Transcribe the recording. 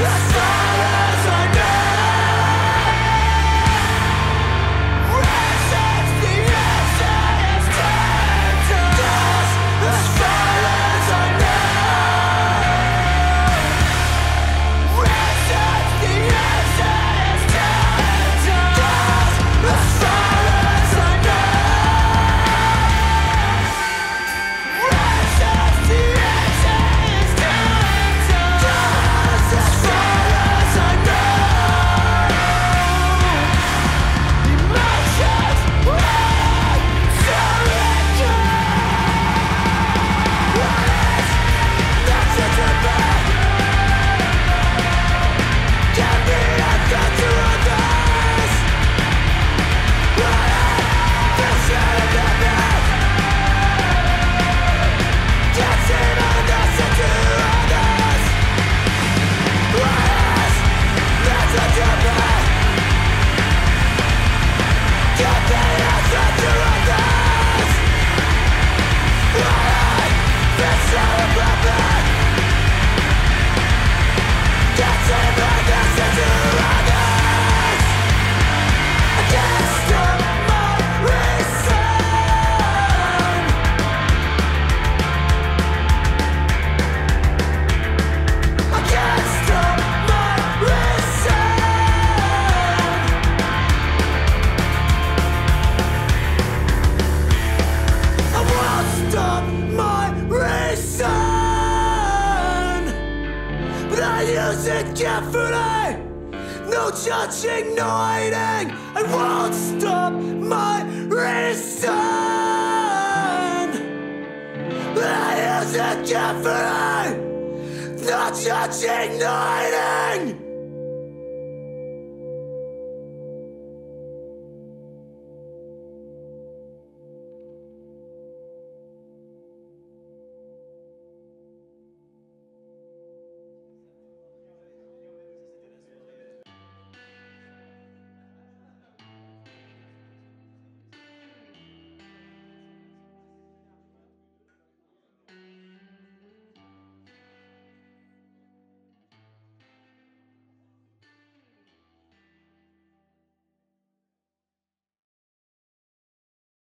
Yes! This is that Use it carefully. No judging, no hating. I won't stop my reason. I use it carefully. No judging, no hating.